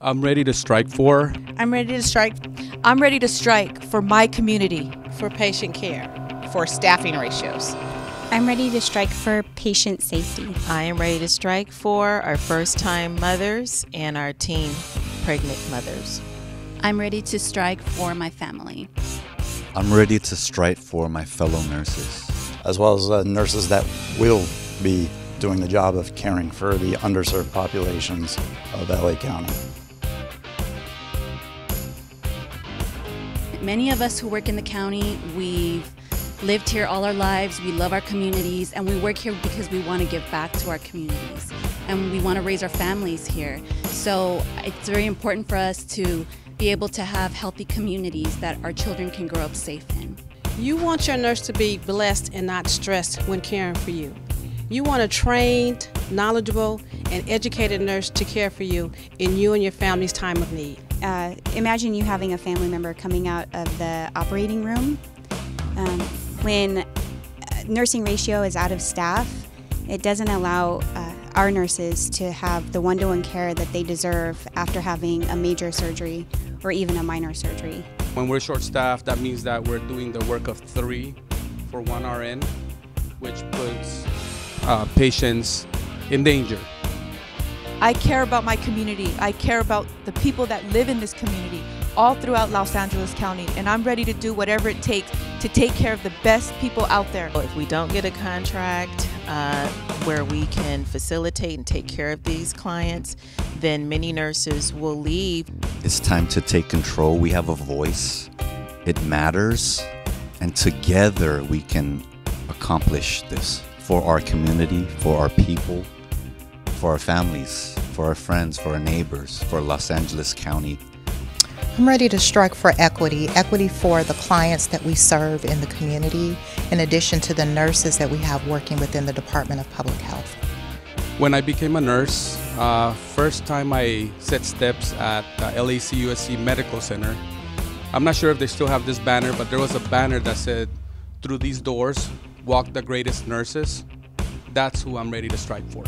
I'm ready to strike for. I'm ready to strike. I'm ready to strike for my community. For patient care. For staffing ratios. I'm ready to strike for patient safety. I am ready to strike for our first time mothers and our teen pregnant mothers. I'm ready to strike for my family. I'm ready to strike for my fellow nurses. As well as uh, nurses that will be doing the job of caring for the underserved populations of LA County. Many of us who work in the county, we've lived here all our lives, we love our communities, and we work here because we want to give back to our communities and we want to raise our families here. So it's very important for us to be able to have healthy communities that our children can grow up safe in. You want your nurse to be blessed and not stressed when caring for you. You want a trained, knowledgeable, and educated nurse to care for you in you and your family's time of need. Uh, imagine you having a family member coming out of the operating room. Um, when nursing ratio is out of staff, it doesn't allow uh, our nurses to have the one to one care that they deserve after having a major surgery or even a minor surgery. When we're short staffed, that means that we're doing the work of three for one RN, which puts uh, patients in danger. I care about my community. I care about the people that live in this community all throughout Los Angeles County, and I'm ready to do whatever it takes to take care of the best people out there. If we don't get a contract uh, where we can facilitate and take care of these clients, then many nurses will leave. It's time to take control. We have a voice, it matters, and together we can accomplish this for our community, for our people, for our families, for our friends, for our neighbors, for Los Angeles County. I'm ready to strike for equity, equity for the clients that we serve in the community, in addition to the nurses that we have working within the Department of Public Health. When I became a nurse, uh, first time I set steps at uh, LACUSC Medical Center, I'm not sure if they still have this banner, but there was a banner that said, through these doors, walk the greatest nurses. That's who I'm ready to strike for.